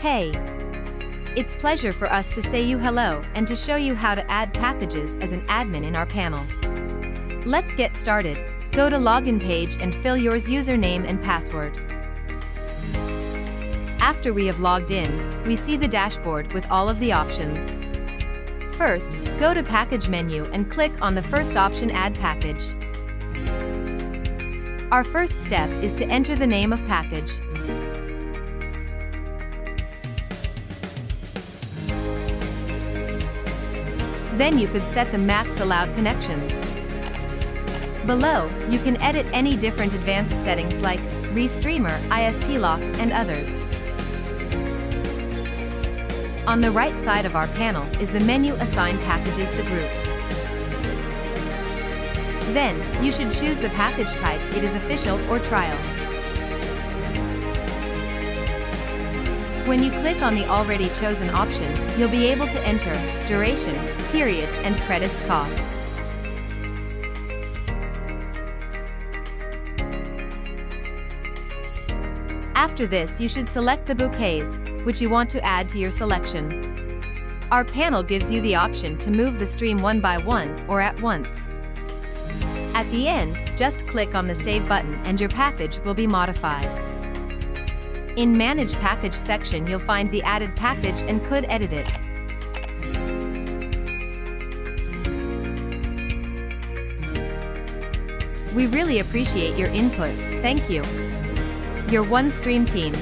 Hey! It's pleasure for us to say you hello and to show you how to add packages as an admin in our panel. Let's get started. Go to login page and fill yours username and password. After we have logged in, we see the dashboard with all of the options. First, go to Package menu and click on the first option Add Package. Our first step is to enter the name of package. Then you could set the max allowed connections. Below, you can edit any different advanced settings like Restreamer, ISP lock, and others. On the right side of our panel is the menu Assign Packages to Groups. Then, you should choose the package type, it is official or trial. When you click on the already chosen option, you'll be able to enter duration, period, and credits cost. After this you should select the bouquets, which you want to add to your selection. Our panel gives you the option to move the stream one by one or at once. At the end, just click on the Save button and your package will be modified. In Manage Package section you'll find the added package and could edit it. We really appreciate your input, thank you. Your One Stream team.